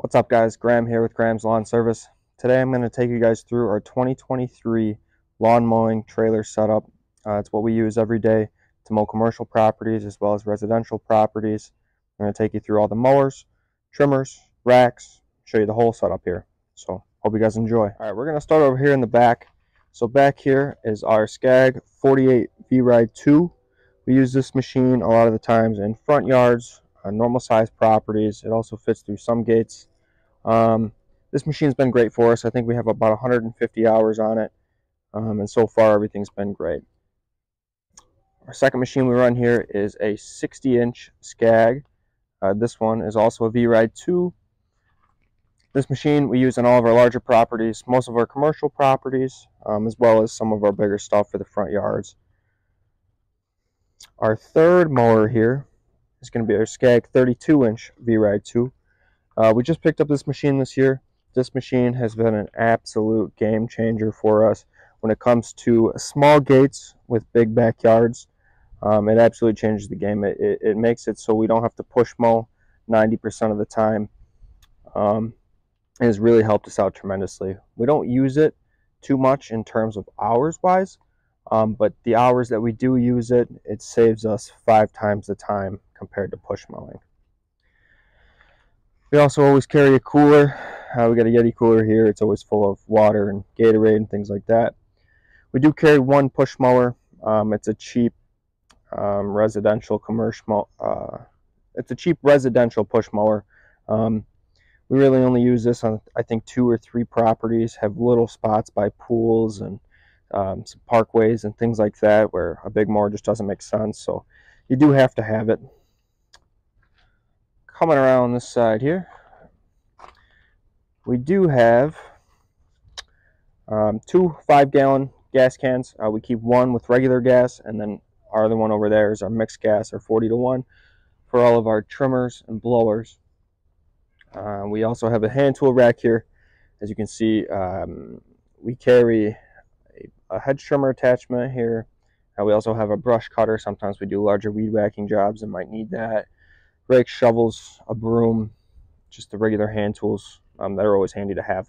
What's up guys, Graham here with Graham's Lawn Service. Today I'm going to take you guys through our 2023 lawn mowing trailer setup. Uh, it's what we use every day to mow commercial properties as well as residential properties. I'm going to take you through all the mowers, trimmers, racks, show you the whole setup here. So hope you guys enjoy. Alright, we're going to start over here in the back. So back here is our Scag 48 V-Ride 2. We use this machine a lot of the times in front yards, normal size properties. It also fits through some gates. Um, this machine's been great for us. I think we have about 150 hours on it. Um, and so far everything's been great. Our second machine we run here is a 60 inch Scag. Uh, this one is also a V-Ride 2. This machine we use on all of our larger properties, most of our commercial properties, um, as well as some of our bigger stuff for the front yards. Our third mower here is going to be our Scag 32 inch V-Ride 2. Uh, we just picked up this machine this year. This machine has been an absolute game changer for us when it comes to small gates with big backyards. Um, it absolutely changes the game. It, it, it, makes it so we don't have to push mow 90% of the time. Um, it has really helped us out tremendously. We don't use it too much in terms of hours wise, um, but the hours that we do use it, it saves us five times the time compared to push mowing. We also always carry a cooler. Uh, we got a Yeti cooler here. It's always full of water and Gatorade and things like that. We do carry one push mower. Um, it's a cheap um, residential commercial. Uh, it's a cheap residential push mower. Um, we really only use this on I think two or three properties. Have little spots by pools and um, some parkways and things like that where a big mower just doesn't make sense. So you do have to have it coming around this side here, we do have um, two five gallon gas cans. Uh, we keep one with regular gas and then our other one over there is our mixed gas or 40 to 1 for all of our trimmers and blowers. Uh, we also have a hand tool rack here. As you can see, um, we carry a, a, hedge trimmer attachment here. Uh, we also have a brush cutter. Sometimes we do larger weed whacking jobs and might need that rakes, shovels, a broom, just the regular hand tools um, that are always handy to have.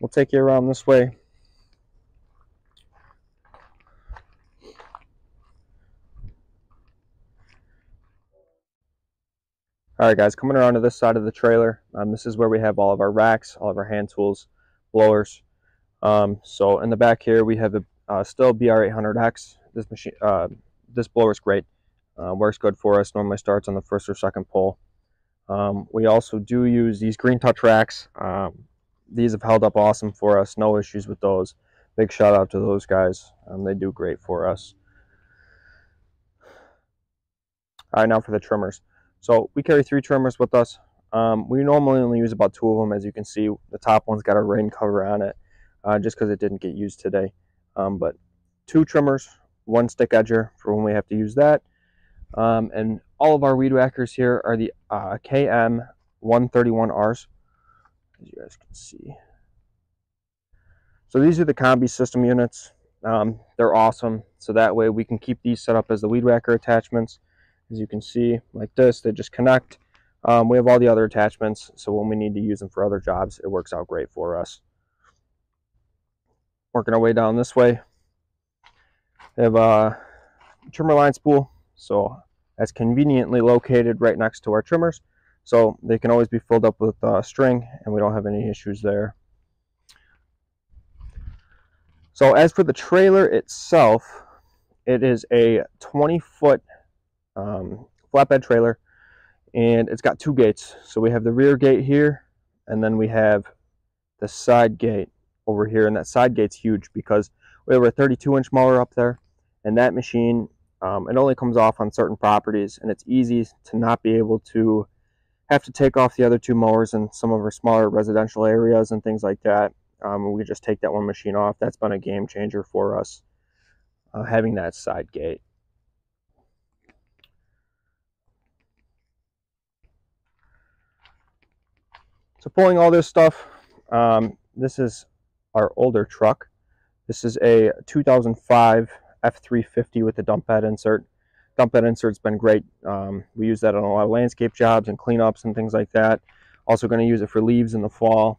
We'll take you around this way. Alright guys, coming around to this side of the trailer, um, this is where we have all of our racks, all of our hand tools, blowers. Um, so in the back here we have a uh, Stihl BR800X. This machine, uh, this blower is great. Uh, works good for us. Normally starts on the first or second pull. Um, we also do use these green touch racks. Um, these have held up awesome for us. No issues with those. Big shout out to those guys. Um, they do great for us. All right, now for the trimmers. So we carry three trimmers with us. Um, we normally only use about two of them. As you can see, the top one's got a rain cover on it uh, just because it didn't get used today. Um, but two trimmers, one stick edger for when we have to use that. Um, and all of our weed whackers here are the uh, KM 131Rs, as you guys can see. So these are the combi system units. Um, they're awesome. So that way we can keep these set up as the weed whacker attachments. As you can see, like this, they just connect. Um, we have all the other attachments, so when we need to use them for other jobs, it works out great for us. Working our way down this way, we have a trimmer line spool so that's conveniently located right next to our trimmers. So they can always be filled up with uh, string and we don't have any issues there. So as for the trailer itself, it is a 20 foot um, flatbed trailer and it's got two gates. So we have the rear gate here and then we have the side gate over here and that side gate's huge because we have a 32 inch mower up there and that machine um, it only comes off on certain properties and it's easy to not be able to have to take off the other two mowers in some of our smaller residential areas and things like that. Um, we just take that one machine off. That's been a game changer for us, uh, having that side gate. So pulling all this stuff, um, this is our older truck. This is a 2005 F350 with the dump bed insert. Dump bed insert's been great. Um, we use that on a lot of landscape jobs and cleanups and things like that. Also going to use it for leaves in the fall.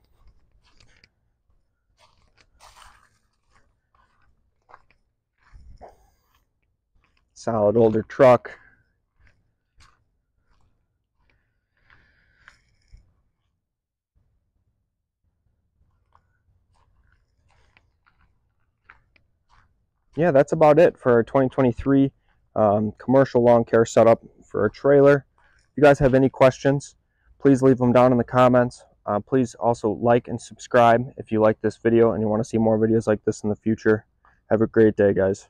Solid older truck. Yeah, that's about it for our 2023 um, commercial lawn care setup for a trailer. If you guys have any questions, please leave them down in the comments. Uh, please also like and subscribe if you like this video and you want to see more videos like this in the future. Have a great day, guys.